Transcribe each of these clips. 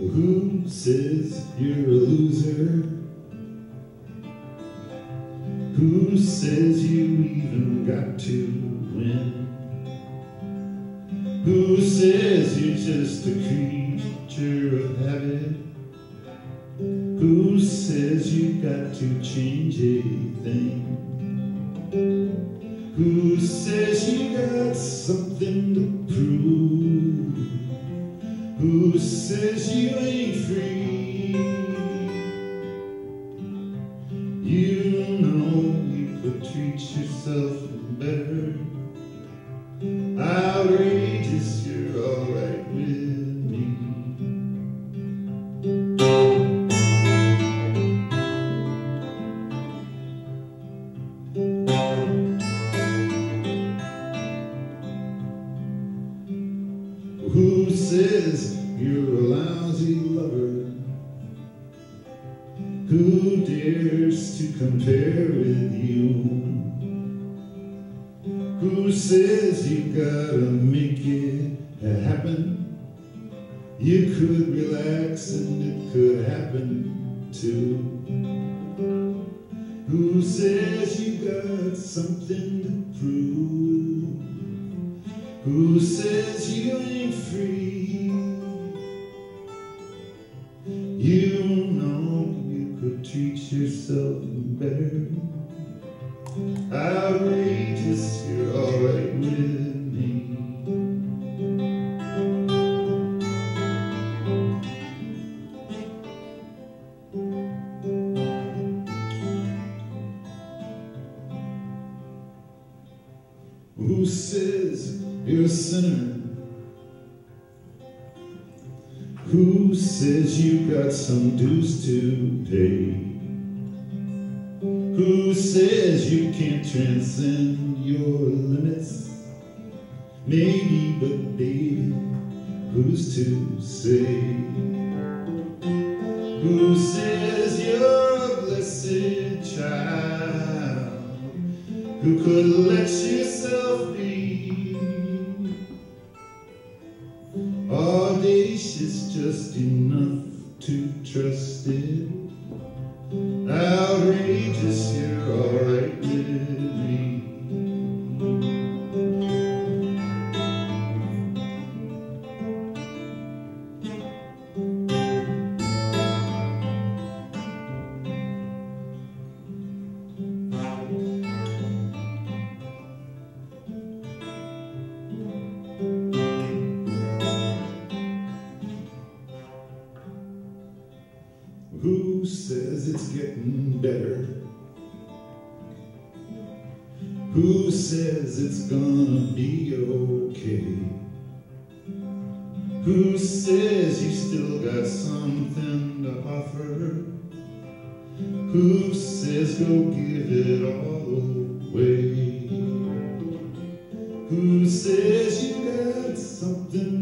Who says you're a loser? Who says you even got to win? Who says you're just a creature of habit? Who says you got to change a thing? Who says you got something to prove? Who says you ain't free? You know you could treat yourself better. Outrageous, Who says you're a lousy lover? Who dares to compare with you? Who says you gotta make it happen? You could relax and it could happen too. Who says you got something to prove? Who says you ain't free? You know you could treat yourself better. Outrageous, you're alright with me. Who says you're a sinner? Who says you got some dues to pay? Who says you can't transcend your limits? Maybe, but baby, who's to say? Who says you're a blessed child? Who could let yourself be? Audacious just enough to trust it. Outrageous, you're alright with me. Who says it's getting better? Who says it's gonna be okay? Who says you still got something to offer? Who says go give it all away? Who says you got something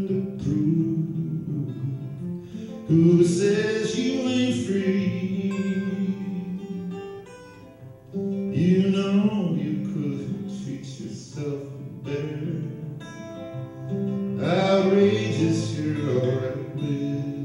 outrageous hero and